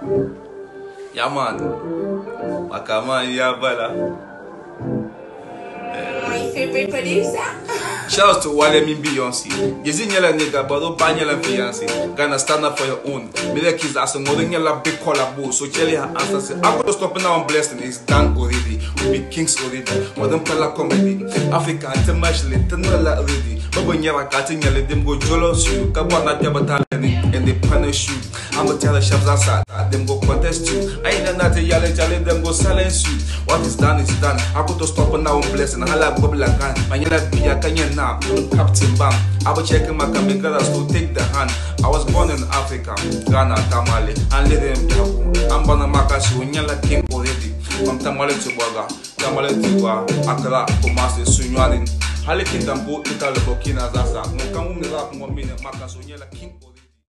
Yeah, man. Makaman, yeah, brother. My favorite producer. Shout out to Wale Min Beyonce. Yezi nyela nigga, but don't buy nyela fiancé. Gonna stand up for your own. Me the kids asking, more than nyela big collabo. So Jelly her answer say, I'm gonna stop it now. I'm blessed it's done already. We be kings already. Than pala comedy. Africa, internationally, tenala already. When you're cutting nyela, them go jealous you. Kabana teba talent and they punish you. I'm gonna tell the chefs outside, Ah, them go contest you. I ain't not yell yell them go silence you. What is done is done. I go to stop now. I'm blessed and hala go like can. Man, yell be a kanya now. Captain Bam. I was checking my cameras to take the hand. I was born in Africa, Ghana, Tamale, and living in Biaku. I'm born in Maccasio, Nyala King already. From Tamale to Baga, Tamale to Accra, Kumasi, Sunyani. Hali Kintampo, Italy, Burkina Faso. Nkamu nila kumwamini Maccasio, Nyala King already.